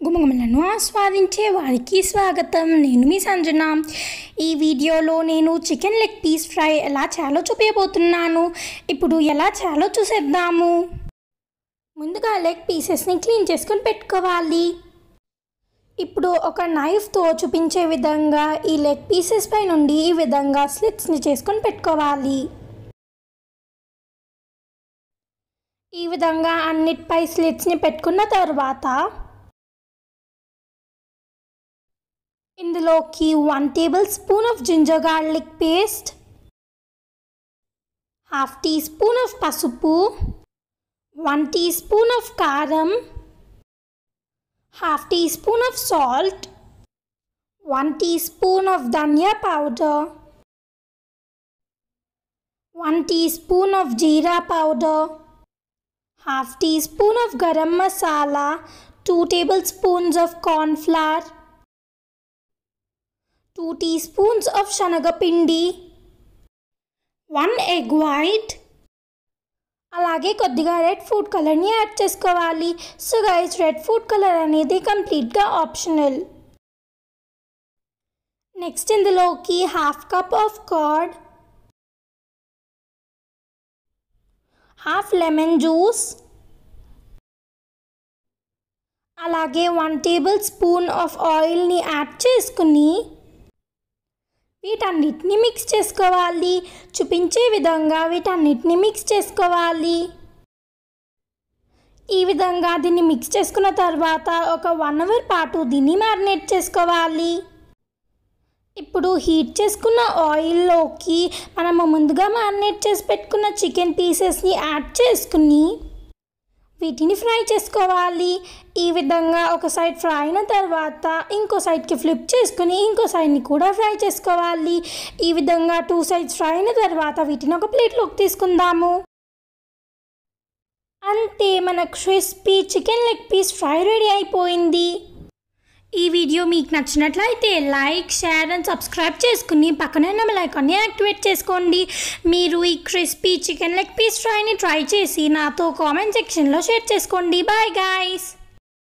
గుమగుమలను ఆస్వాదించే వారికి స్వాగతం. నేను మీ సంజన. ఈ వీడియోలో నేను చికెన్ లెగ్ పీస్ ఫ్రై ఎలా చేయాలో చూపించబోతున్నాను ఇప్పుడు ఎలా చేయాలో చూసేద్దాము. ముందుగా లెగ్ పీసెస్ని క్లీన్ చేసుకొని పెట్టుకోవాలి. ఇప్పుడు ఒక నైఫ్తో చూపించే విధంగా ఈ లెగ్ పీసెస్ పై నుండి ఈ విధంగా స్లిట్స్ని చేసుకొని పెట్టుకోవాలి. ఈ విధంగా అన్నిటిపై స్లిట్స్ని పెట్టుకున్న తర్వాత In the loki 1 tablespoon of ginger garlic paste, half teaspoon of pasupu, 1 teaspoon of karam, half teaspoon of salt, 1 teaspoon of dhania powder, 1 teaspoon of jeera powder, half teaspoon of garam masala, 2 tablespoons of corn flour, two teaspoon of शनग pindi one egg white अलागे को red food colour ऐडी so guys red food colour अने complete optional next इंद half cup of कॉड half lemon juice अलागे one tablespoon of आई ऐडकनी వీటన్నిటిని మిక్స్ చేసుకోవాలి. చూపించే విధంగా వీటన్నిటిని మిక్స్ చేసుకోవాలి. ఈ విధంగా దీన్ని మిక్స్ చేసుకున్న తర్వాత ఒక వన్ అవర్ పాటు దీన్ని మ్యారినేట్ చేసుకోవాలి. ఇప్పుడు హీట్ చేసుకున్న ఆయిల్లోకి మనము ముందుగా మ్యారినేట్ చేసి పెట్టుకున్న చికెన్ పీసెస్ని యాడ్ చేసుకుని వీటిని ఫ్రై చేసుకోవాలి. ఈ విధంగా ఒక సైడ్ ఫ్రై అయిన తర్వాత ఇంకో సైడ్కి ఫ్లిప్ చేసుకుని ఇంకో సైడ్ని కూడా ఫ్రై చేసుకోవాలి. ఈ విధంగా టూ సైడ్స్ ఫ్రై అయిన తర్వాత వీటిని ఒక ప్లేట్లోకి తీసుకుందాము. అంతే మన crispy chicken leg piece fry ready అయిపోయింది. ఈ వీడియో మీకు నచ్చినట్లయితే లైక్ షేర్ అండ్ సబ్స్క్రైబ్ చేసుకుని పక్కనే ఉన్న ఐకాన్ని యాక్టివేట్ చేసుకోండి. మీరు ఈ క్రిస్పీ చికెన్ లెగ్ పీస్ ఫ్రైని ట్రై చేసి నాతో కామెంట్ సెక్షన్లో షేర్ చేసుకోండి. Bye guys